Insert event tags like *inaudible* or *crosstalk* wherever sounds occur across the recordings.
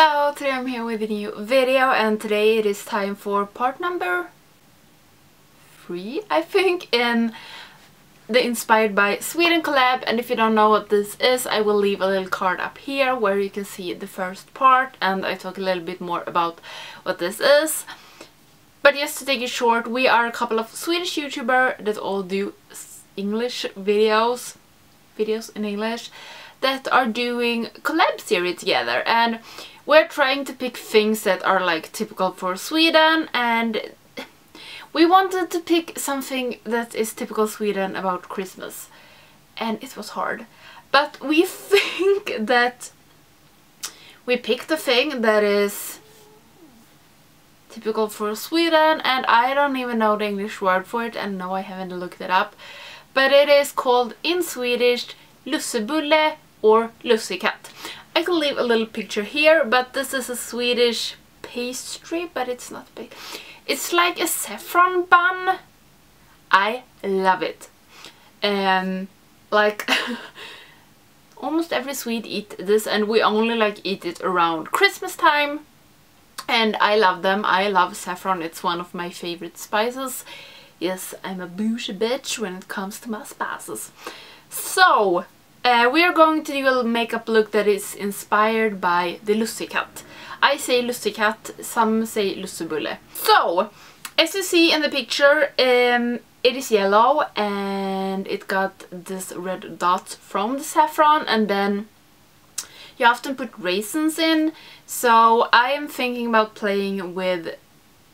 Hello, today I'm here with a new video and today it is time for part number three, I think, in the Inspired by Sweden collab and if you don't know what this is I will leave a little card up here where you can see the first part and I talk a little bit more about what this is. But just to take it short, we are a couple of Swedish YouTubers that all do English videos, videos in English, that are doing collab series together and we're trying to pick things that are like typical for Sweden and we wanted to pick something that is typical Sweden about Christmas and it was hard. But we *laughs* think that we picked a thing that is typical for Sweden and I don't even know the English word for it and no I haven't looked it up. But it is called in Swedish lussebulle or lussekatt. I can leave a little picture here but this is a Swedish pastry but it's not big. It's like a saffron bun. I love it. Um, like *laughs* almost every Swede eat this and we only like eat it around Christmas time and I love them. I love saffron. It's one of my favorite spices. Yes, I'm a bougie bitch when it comes to my spices. So, uh, we are going to do a makeup look that is inspired by the lussekatt. I say lussekatt, some say lussebulle. So, as you see in the picture, um, it is yellow and it got this red dot from the saffron and then you often put raisins in so I am thinking about playing with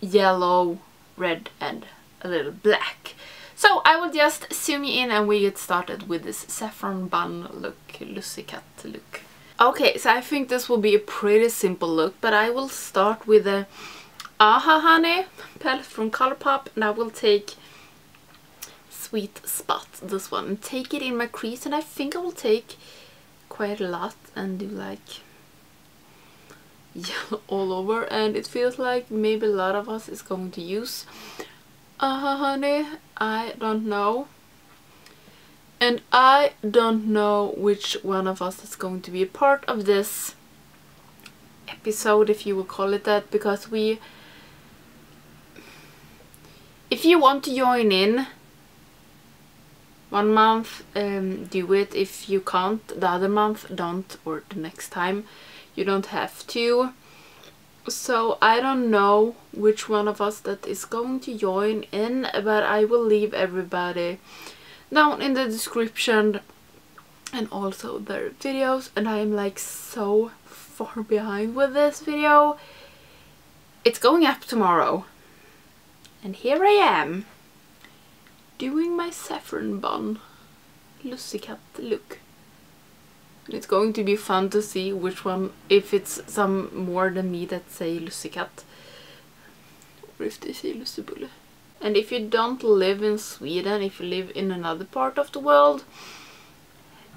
yellow, red and a little black. So I will just zoom you in and we get started with this saffron bun look, lussekatt look. Okay, so I think this will be a pretty simple look, but I will start with a Uh-Huh Honey palette from Colourpop and I will take Sweet Spot, this one, and take it in my crease and I think I will take quite a lot and do like *laughs* yellow all over and it feels like maybe a lot of us is going to use uh honey I don't know. And I don't know which one of us is going to be a part of this episode if you will call it that because we if you want to join in one month um, do it. If you can't the other month don't or the next time you don't have to so I don't know which one of us that is going to join in but I will leave everybody down in the description and also their videos and I am like so far *laughs* behind with this video it's going up tomorrow and here I am doing my saffron bun Lucy lussekatt look. It's going to be fun to see which one, if it's some more than me that say lussekatt or if they say lussebulle. And if you don't live in Sweden, if you live in another part of the world,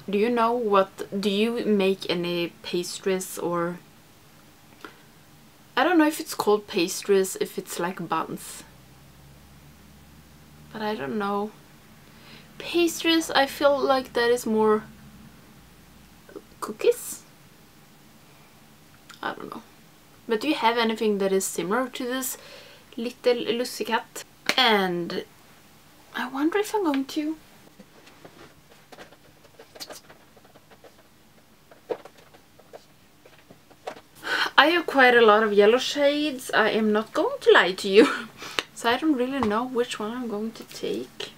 do you know what, do you make any pastries or I don't know if it's called pastries, if it's like buns but I don't know. Pastries, I feel like that is more cookies? I don't know. But do you have anything that is similar to this little Lucy cat? And I wonder if I'm going to I have quite a lot of yellow shades. I am not going to lie to you. *laughs* So I don't really know which one I'm going to take.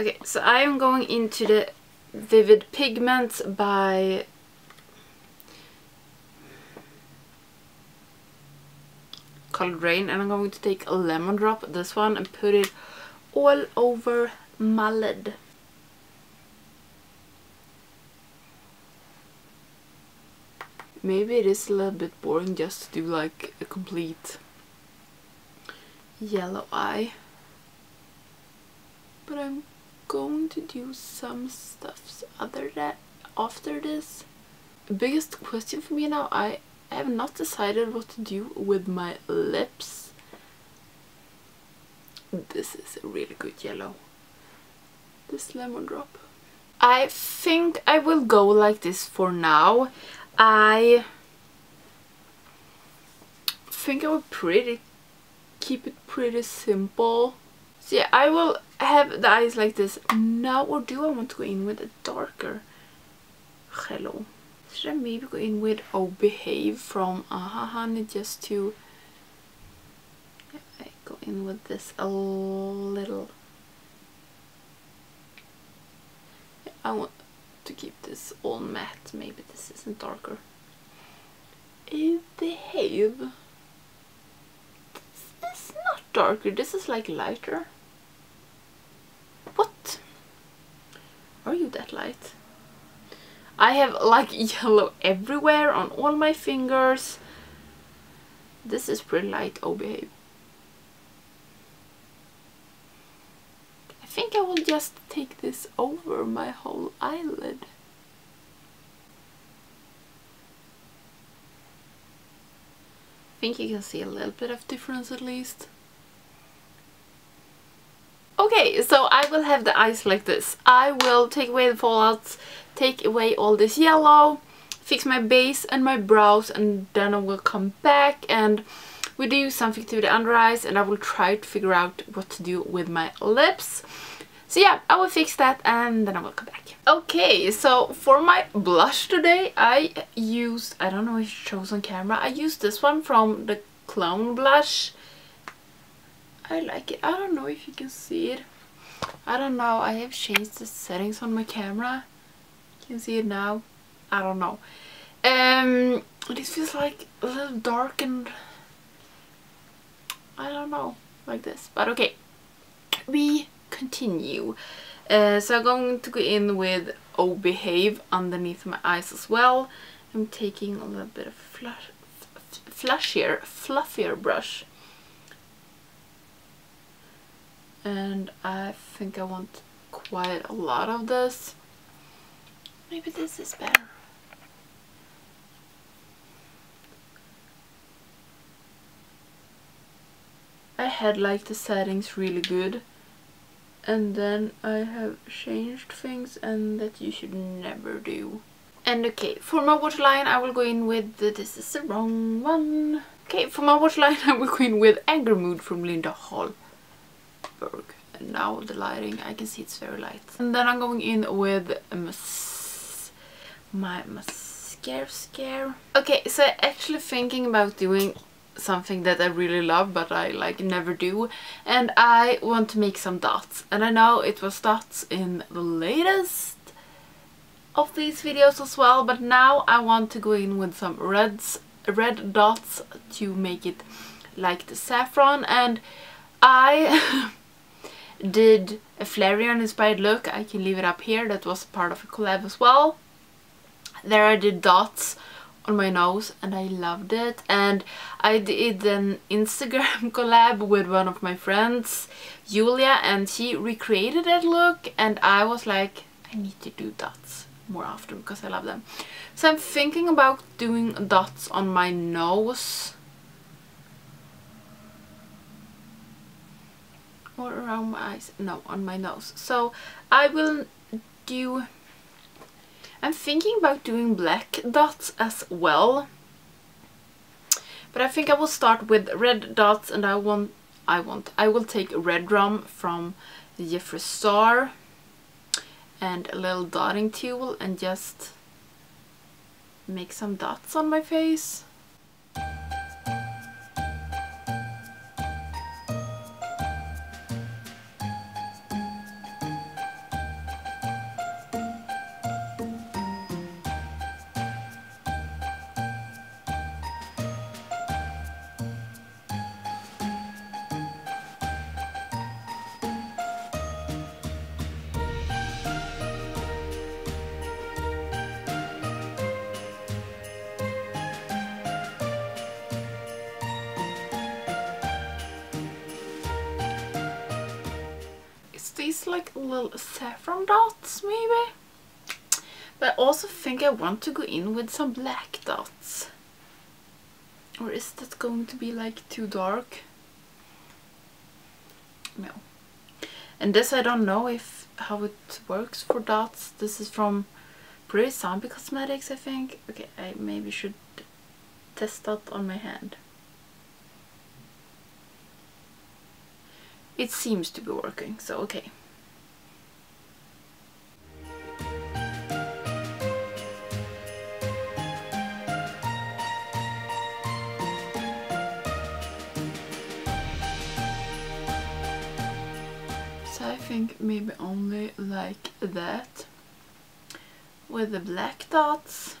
Okay, so I am going into the Vivid Pigments by Coloured Raine and I'm going to take a lemon drop, this one, and put it all over my lid. Maybe it is a little bit boring just to do like a complete yellow eye. But I'm going to do some stuffs other that after this. Biggest question for me now, I have not decided what to do with my lips. This is a really good yellow. This lemon drop. I think I will go like this for now. I think I will pretty keep it pretty simple. So yeah, I will have the eyes like this now or do I want to go in with a darker hello? Should I maybe go in with Oh Beehave from Uh-Huh Honey just to yeah, I go in with this a little I want to keep this all matte, maybe this isn't darker. Oh Beehave This is not darker, this is like lighter. What? Are you that light? I have like *laughs* yellow everywhere on all my fingers. This is pretty light, oh beehave. I think I will just take this over my whole eyelid. I think you can see a little bit of difference at least. Okay, so I will have the eyes like this. I will take away the fallouts, take away all this yellow, fix my base and my brows and then I will come back and we do something to the under eyes and I will try to figure out what to do with my lips. So yeah, I will fix that and then I will come back. Okay, so for my blush today I used, I don't know if it shows on camera, I used this one from the Clown Blush I like it. I don't know if you can see it. I don't know. I have changed the settings on my camera. You can see it now. I don't know. Um, this feels like a little dark and I don't know, like this. But okay, we continue. Uh, so I'm going to go in with Oh Beehave underneath my eyes as well. I'm taking a little bit of flush, flushier, fluffier brush and I think I want quite a lot of this. Maybe this is better. I had like the settings really good and then I have changed things and that you should never do. And okay, for my waterline I will go in with, the, this is the wrong one. Okay, for my waterline *laughs* I will go in with Anger Mood from Linda Hall. And now the lighting, I can see it's very light. And then I'm going in with my mascara scare. Okay, so actually thinking about doing something that I really love but I like never do and I want to make some dots and I know it was dots in the latest of these videos as well but now I want to go in with some reds red dots to make it like the saffron and I *laughs* did a Flareon inspired look. I can leave it up here. That was part of a collab as well. There I did dots on my nose and I loved it. And I did an Instagram *laughs* collab with one of my friends, Julia, and she recreated that look and I was like, I need to do dots more often because I love them. So I'm thinking about doing dots on my nose or around my eyes. No on my nose. So I will do I'm thinking about doing black dots as well. But I think I will start with red dots and I want I want I will take Redrum from Jeffree Star and a little dotting tool and just make some dots on my face these like little saffron dots maybe? But I also think I want to go in with some black dots. Or is that going to be like too dark? No. And this I don't know if how it works for dots. This is from Pretty Zombie Cosmetics I think. Okay, I maybe should test that on my hand. It seems to be working, so okay. That with the black dots.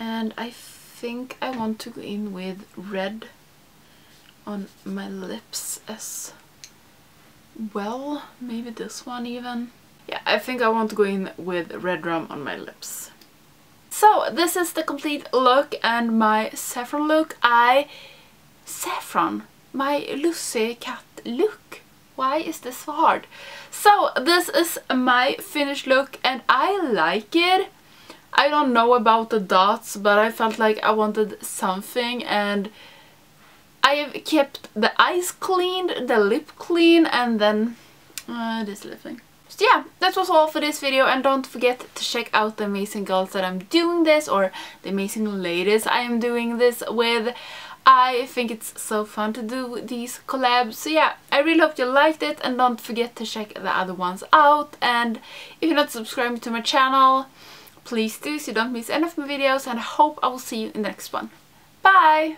And I think I want to go in with red on my lips as well. Maybe this one even. Yeah I think I want to go in with Redrum on my lips. So this is the complete look and my saffron look. I saffron my Lucy cat look why is this so hard so this is my finished look and I like it I don't know about the dots but I felt like I wanted something and I have kept the eyes cleaned, the lip clean and then uh, this little thing. So yeah, that was all for this video and don't forget to check out the amazing girls that I'm doing this or the amazing ladies I am doing this with. I think it's so fun to do these collabs. So yeah, I really hope you liked it and don't forget to check the other ones out. And if you're not subscribed to my channel, please do so you don't miss any of my videos and I hope I will see you in the next one. Bye!